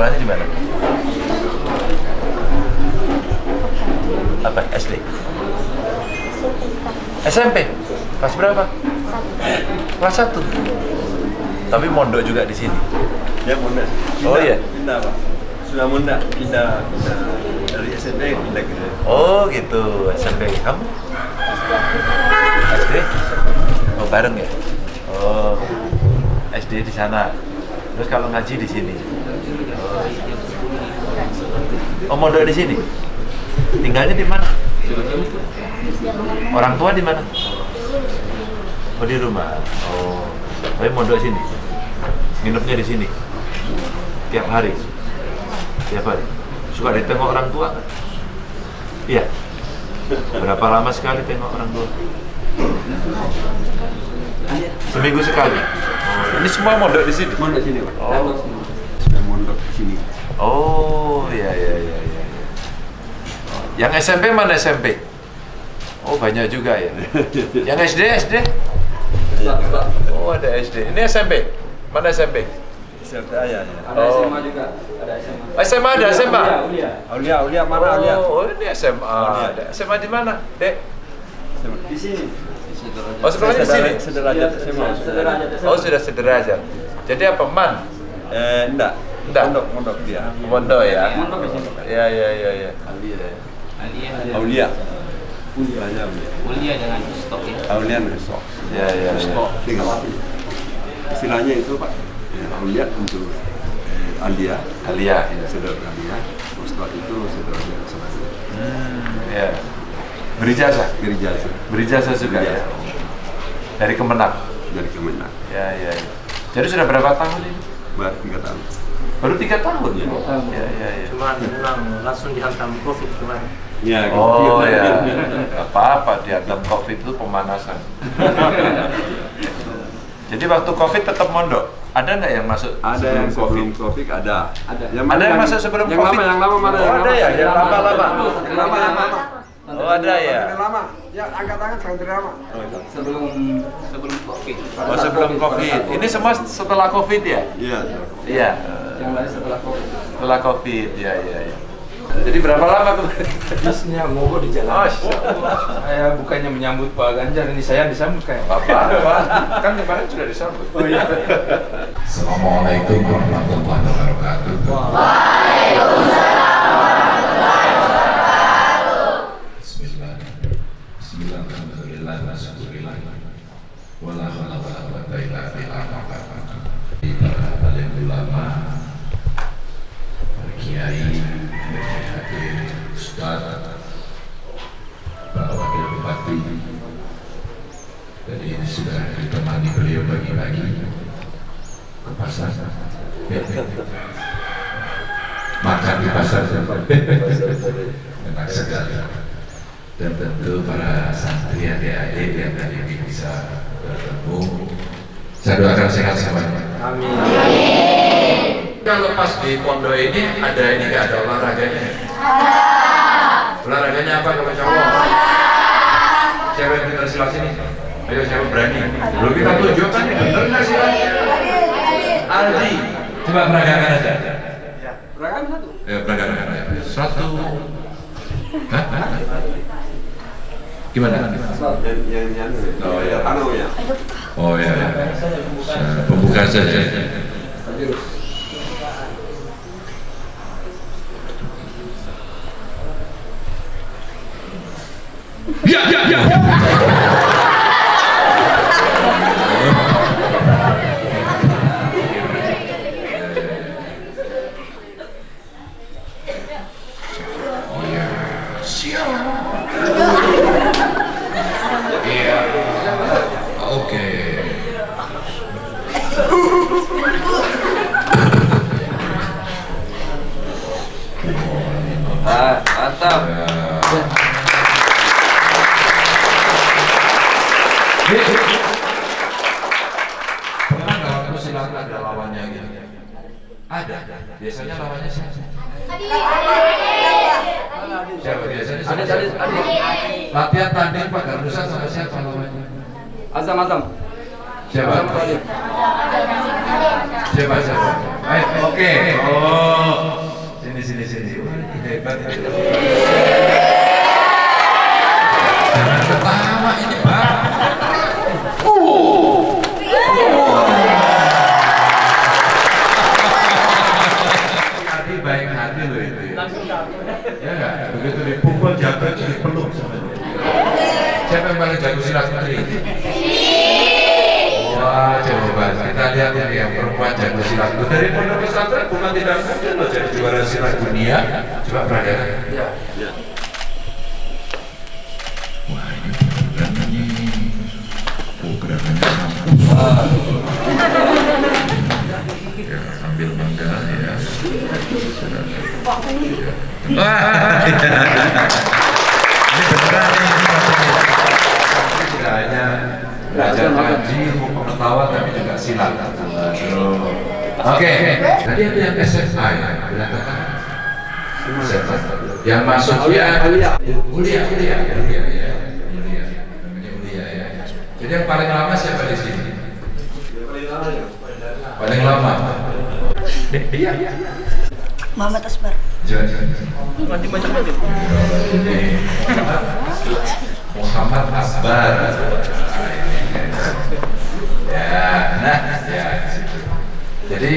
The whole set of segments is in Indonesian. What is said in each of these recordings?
Sekolahnya di mana? Apa? SD? SMP? Kelas berapa? Kelas 1. Tapi mondok juga di sini. Ya mondok. Oh, iya? Pindah pak. Sudah mondok pindah, pindah dari SMP pindah ke Oh gitu, SMP. Kamu? SD? Oh bareng ya? Oh, SD di sana. Terus kalau ngaji di sini. Oh, mondok di sini? Tinggalnya di mana? Orang tua di mana? Oh di rumah. Oh, tapi mondok sini. Nginepnya di sini. Tiap hari. Tiap hari. Suka ditengok orang tua? Iya. Berapa lama sekali tengok orang tua? Seminggu sekali. Oh, ini semua mondok di sini. Mondok sini pak. Oh. Oh, iya iya iya iya. iya. Yang SMP mana SMP? Oh, banyak juga ya. Yang SD SD? Oh, ada SD. Ini SMP. Mana SMP? SMP ya. ya. Ada Oh. SMA juga. Ada SMA. SMA ada SMA. Ulia, ulia. Aulia, Aulia mana Aulia? Oh, ini SMA. Aulia. Ada SMA di mana, Dek? Di sini. Oh, sekolahnya di sini. Sederajat SMA. Sederajat SMA. Oh, sudah sederajat. Jadi apa man? Eh, enggak. Enggak. Mondok, mondok dia. Mondok ya. Mondok. Ya ya ya ya. Aulia ya. Alia Aulia. Aulia. Aulia. mulia dengan stok ya. Aulia besok. Ya ya. ya. Stok. Tinggal. Istilahnya itu pak. Ya, Aulia untuk eh, Alia. Alia. Ya. Saudara Alia. Stok itu saudara sama Hmm, ya. Beri jasa. gereja Beri jasa juga ya. Dari Kemenak. dari Kemenang. Ya ya. ya. Jadi sudah berapa tahun ini? Baru tiga tahun. Baru tiga tahun ya. tahun. Ya ya ya. Cuma memang langsung dihantam COVID kemarin. Ya, Oh ya. Apa-apa dianggap COVID itu pemanasan. Jadi waktu COVID tetap mondok. Ada nggak yang masuk Ada sebelum yang sebelum COVID ada. Ada. Yang Ada yang masuk sebelum yang COVID? Lama, yang lama mana? Oh, yang ada lama? ya, yang lama-lama. Yang lama, yang lama. Oh ada ya. Yang lama. Ya, angkat tangan jangan terlama. Sebelum sebelum covid. Oh sebelum COVID. Ini semua setelah COVID ya? Iya. Iya. Yang lain setelah covid. Setelah COVID, ya ya ya. Jadi berapa lama tuh? Bisnya mogok di jalan. Masya Allah. Saya bukannya menyambut Pak Ganjar, ini saya disambut kayak Pak. Kan kemarin sudah disambut. Oh iya. Assalamualaikum warahmatullahi wabarakatuh. Alhamdulillah. Wala hawla wala quwwata illa billah. Para alim ulama, para kiai, hadir, ustaz, para wakil bupati. Tadi sudah ditemani beliau pagi-pagi ke pasar. Makan di pasar enak sekali. Dan tentu para santri adik-adik yang tadi ini bisa bertemu. Saya doakan sehat semuanya. Amin. Kalau pas di pondok ini ada ini nggak ada olahraganya? Olahraganya apa kalau cowok? Siapa yang pintar silat sini? Ayo siapa berani? Belum kita tunjukkan bener nggak silatnya? Aldi. Coba peragakan aja. Beragam satu. Ya, peragakan aja. Satu. Hah? Gimana? Yang yang yang Oh, iya. Anu ya. Oh ya, ya. Nah, pembuka saja. Ya, ya, ya. Iya, siap. Iya. Oke. Ah, mantap. silat ada lawannya gitu? Ada. Biasanya lawannya siapa? Siapa biasanya? Ada, ada, ada. Latihan tanding Pak Garnusa sama siapa lawannya? Azam Azam. Siapa? Siapa siapa? Ayo, oke. Oh, sini sini sini. Hebat. Jangan Ini beneran ini. Tidak hanya belajar ngaji, pengetahuan, tapi juga silat. Oke, tadi ada yang SMA ya. SMA. Yang masuknya Kuliah. Ulia, Ulia, Ulia, ya. Ulia ya. Jadi yang paling lama siapa di sini? Paling lama. Iya. Muhammad Asbar. Jangan, jangan. Ini Muhammad Asbar. Ya, nah, ya. situ. Jadi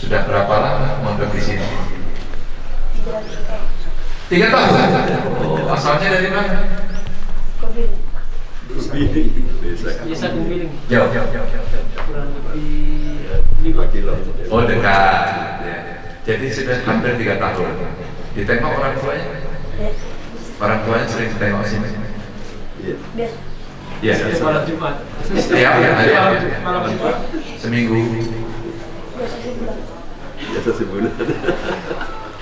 sudah berapa lama mondok di sini? Tiga tahun. Oh, asalnya dari mana? Biasa kumpiling Jauh, jauh, jauh, jauh. kurang lebih lima kilo. Oh dekat. Ya. Jadi sudah hampir tiga tahun. Ditengok orang tuanya? Orang tuanya sering ditengok sini. Iya. Biasa. Iya. malam Jumat. Setiap hari? Malam Jumat. Seminggu. Biasa sebulan. Biasa sebulan.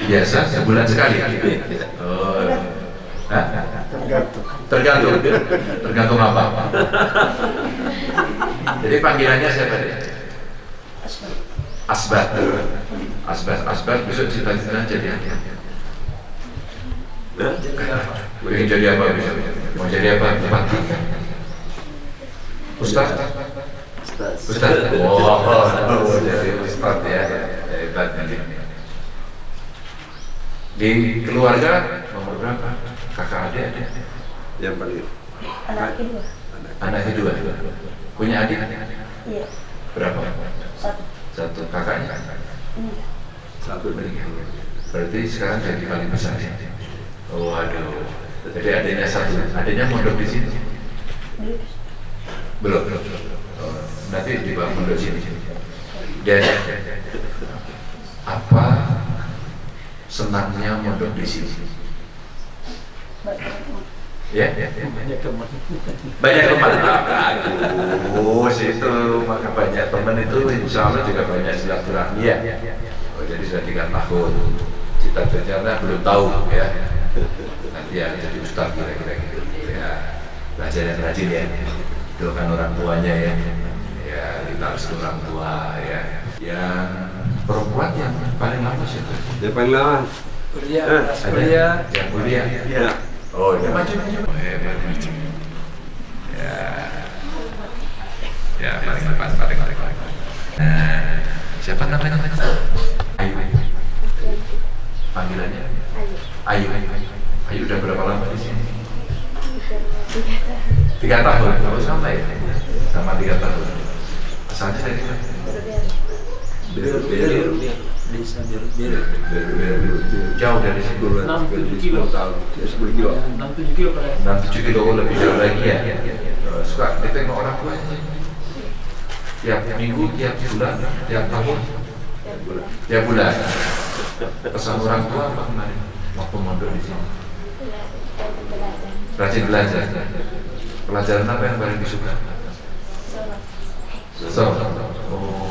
Biasa sebulan sekali. Oh. Hah? Tergantung. Tergantung apa? Jadi panggilannya siapa dia? Asbar. Asbar. Asbar besok cita-cita jadi apa? Hah? Pengen jadi apa besok? Mau jadi apa? Bupati? Ustaz? Ustaz. Ustaz? Oh, oh, jadi Ustaz ya. Hebat nanti. Di keluarga nomor berapa? Kakak adik ada? Yang paling Anak kedua. Anak kedua. Punya adik? Iya. Berapa? Satu. Satu kakaknya? Ini. satu dari Berarti sekarang jadi paling besar ya? Oh, aduh. Jadi adiknya satu. Adiknya mondok di sini? Belum. Belum. Oh, nanti dibawa mondok sini. Dan apa senangnya mondok di sini? Ya, ya, ya. Banyak teman. Banyak teman. Bagus itu maka banyak teman itu insya Allah juga banyak silaturahmi ya. Oh, jadi sudah tiga tahun. Cita-citanya belum tahu ya. Nanti ya jadi ustaz kira-kira gitu. Ya belajar yang rajin ya. Doakan orang tuanya ya. Ya kita harus ke orang tua ya. Yang perempuan yang paling lama siapa? Yang paling lama. Kuliah, Eh, Ada kuliah. yang kuliah. Iya. Oh, ini maju maju. Oh, hebat. Ya. Ya, paling depan, paling paling paling. Nah, siapa namanya? Ayu. Panggilannya? Ayu. Ayu udah berapa lama di sini? Tiga tahun. Oh, sama ya? Sama tiga tahun. Asalnya dari mana? Biru biru. Desa biru biru. Dari- dari- Jauh dari sini. Enam tujuh kilo. tahun. 10 kilo. Enam tujuh kilo. 6 kilo oh, lebih jauh lagi ya. Eh, Suka ditengok orang tua tiap minggu, tiap bulan, tiap tahun, tiap bulan. Pesan orang tua apa kemarin waktu mondok di sini? Rajin belajar. Pelajaran apa yang paling disuka? So, oh.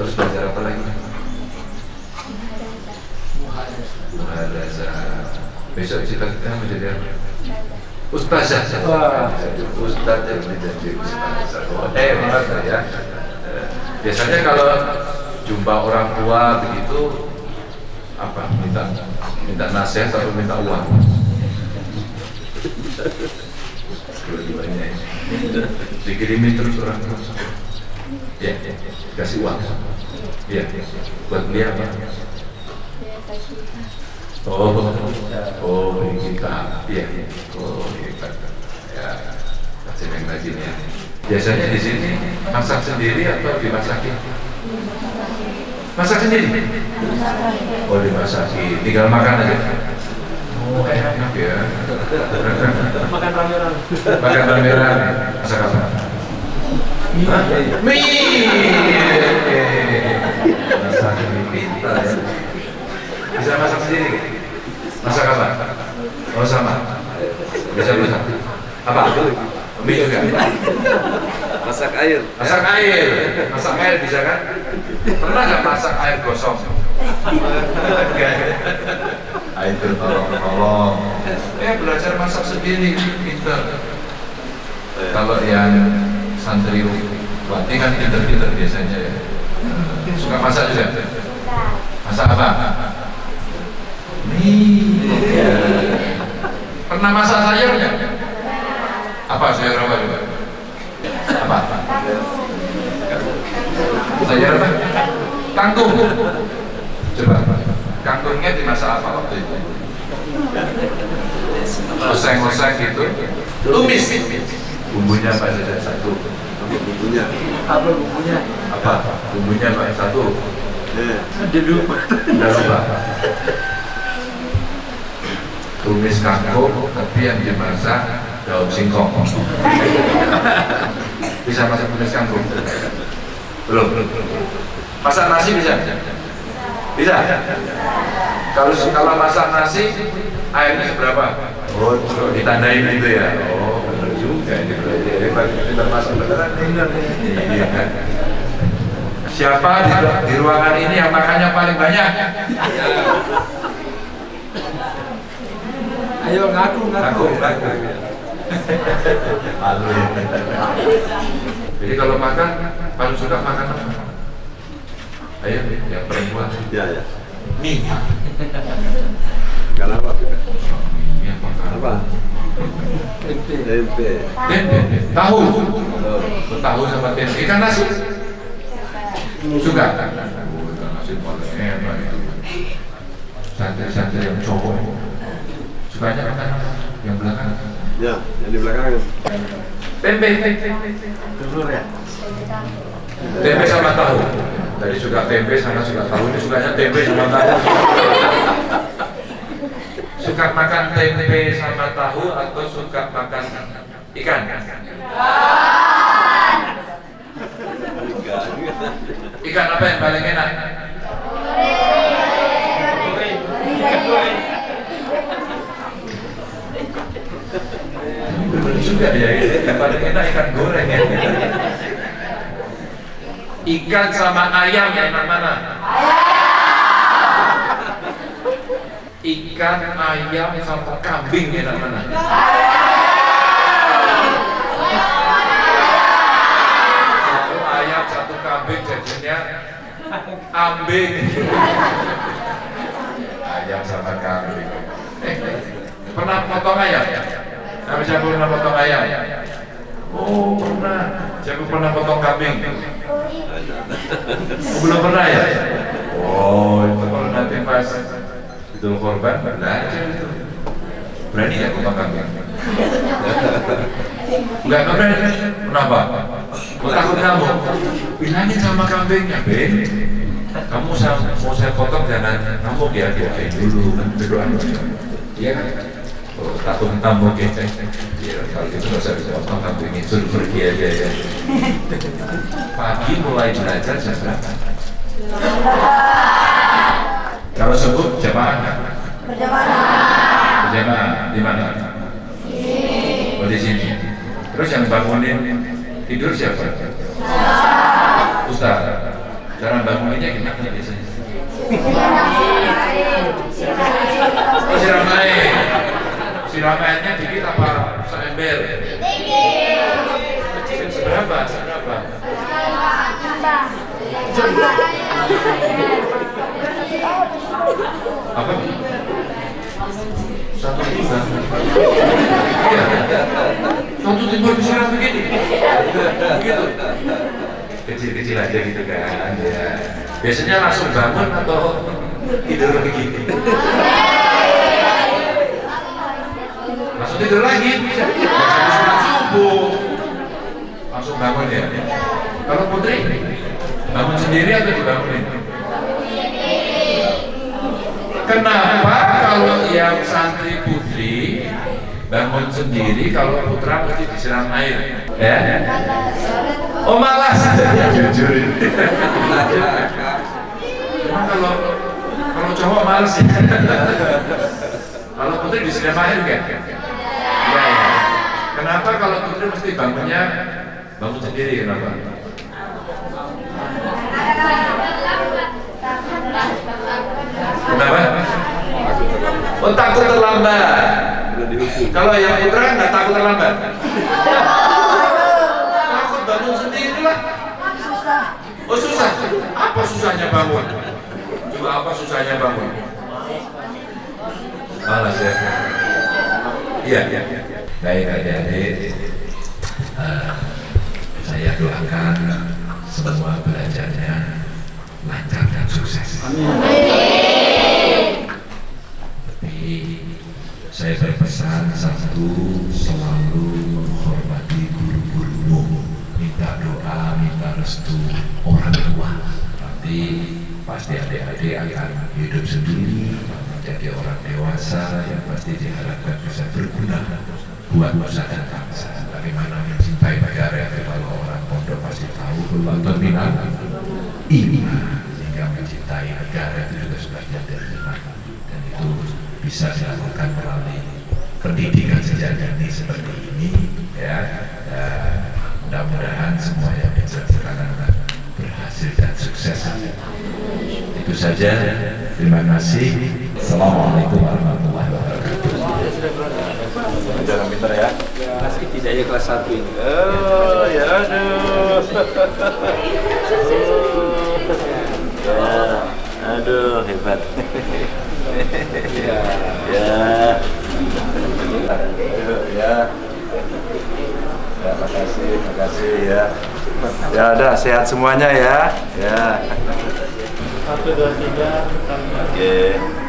Terus belajar apa lagi? Muhadazah. Besok cita-cita menjadi apa? Ustazah. Wah. Ustaz yang menjadi ustazah. Oh, hebat ya. Eh, Biasanya kalau jumpa orang tua begitu apa minta minta nasihat atau minta uang dikirimin terus orang tua ya, ya, ya. kasih uang. Ya, ya. buat beli apa? Oh oh kita. Iya. oh hebat ya rajin yang rajin ya. Biasanya di sini masak sendiri atau dimasakin? Masak sendiri? Oh dimasakin. Tinggal makan aja. Oh enak ya. Makan rame-rame. makan rame-rame masak apa Hah? mie masak mie pintar ya bisa masak sendiri? Masak apa? Oh sama. Bisa bisa apa? Mie juga? Masak air. masak air. Masak air bisa kan? Pernah nggak masak air gosong? Air tolong tolong. Eh belajar masak sendiri pinter. Kalau yang santri wati kan pinter-pinter biasanya ya. Suka masak juga? Masak apa? Mie pernah masak sayur nggak? Apa sayur apa juga apa? Sayur apa? Kangkung. Coba kangkungnya dimasak apa waktu itu? Oseng-oseng gitu. Tumis bumbunya apa saja satu Bumbunya. Apa bukunya? apa bumbunya apa satu Ya. Ada lupa. Udah lupa. Tumis kangkung, tapi yang dimasak daun singkong. Bisa masak tumis kangkung? Belum. Masak nasi bisa? Bisa. Kalau kalau masak nasi, airnya seberapa? Oh, ditandain gitu ya. Ini. Kita beneran. Iya. Siapa di, di ruangan ini yang makannya paling banyak? Ayo ngaku ngaku. Aku, aku. Malu ya. Jadi kalau makan, paling suka makan apa? Ayo, yang perempuan. Ya, ya. Mie. Kenapa? Mie apa? Apa? Tempe. Tempe. Tempe, tahu. Tahu sama tempe. Ikan nasi. Suka. Ikan nasi paling enak itu. Santri-santri yang cowok. Sukanya makan apa? Yang belakang. Ya, yang di belakang. Tempe. Telur ya. Tempe sama tahu. Dari suka tempe sama suka tahu ini sukanya tempe sama tahu. Suka makan tempe sama tahu atau suka makan ikan? Ikan apa yang paling enak? Juga ya, paling enak ikan goreng ya. Ikan sama ayam yang mana? Ikan, ayam, sama kambing enak mana? Satu ayam, satu kambing jadinya ambing. Ayam sama kambing. Eh, pernah potong ayam? Siapa siapa pernah potong ayam? Oh pernah. Siapa pernah potong kambing? Oh, belum pernah ya? Oh, itu kalau nanti pas Idul Korban belajar itu. Berani ya potong kambing? Enggak, berani. Kenapa? Mau takut kamu? Bilangin sama kambingnya, Ben. Kamu sa- mau saya potong jangan kamu ya diapain dulu kan berdoa. Iya kan? Oh, takut kamu gitu. Iya, kalau gitu nggak usah bisa potong kambingnya, suruh pergi aja ya. Pagi mulai belajar jam berapa? Kalau subuh jamaah? Berjamaah. Berjamaah di mana? Oh di sini. Terus yang bangunin tidur siapa? Ustaz. Cara banguninnya gimana biasanya? Oh siram air. Siram airnya dikit apa Sak ember. Seberapa? Seberapa? Apa? Satu tiga. Satu tiga besar begini. Begitu. Kecil-kecil aja gitu kan. Ya. Biasanya langsung bangun atau tidur begini. Langsung tidur lagi. Bisa. Habis subuh. Langsung bangun ya. Kalau putri bangun sendiri atau dibangunin? Kenapa kalau yang santri putri bangun sendiri, kalau putra mesti disiram air? Ya? Oh malas, jujur ini. Kalau kalau cowok malas ya. kalau putri disiram air kan? Ya. Kenapa kalau putri mesti bangunnya bangun sendiri kenapa? Kenapa? Oh takut terlambat. Kalau yang putra nggak takut terlambat. Takut bangun sendiri lah. Oh susah. Apa susahnya bangun? Coba apa susahnya bangun? Malas ya. Iya. Baik adik-adik. Eh, saya doakan semua belajarnya lancar dan sukses. Tapi saya berpesan satu selalu menghormati guru-gurumu, minta doa, minta restu orang tua. Nanti pasti adik-adik akan hidup sendiri, menjadi orang dewasa yang pasti diharapkan bisa berguna buat nusa dan bangsa. Bagaimana mencintai negara kalau orang pondok pasti tahu bahwa terminal iman sehingga mencintai negara itu juga sebagian dari iman dan itu bisa dilakukan pendidikan sejak dini seperti ini ya dan mudah-mudahan semua yang dilaksanakan berhasil dan sukses itu saja terima kasih Assalamualaikum warahmatullahi wabarakatuh Jangan pintar ya. Masih tidak kelas 1 ini. Oh, ya aduh. aduh hebat. ya, ya. Ya. Ya, makasih, makasih ya. Ya udah sehat semuanya ya. Ya. Satu, dua, tiga. Oke.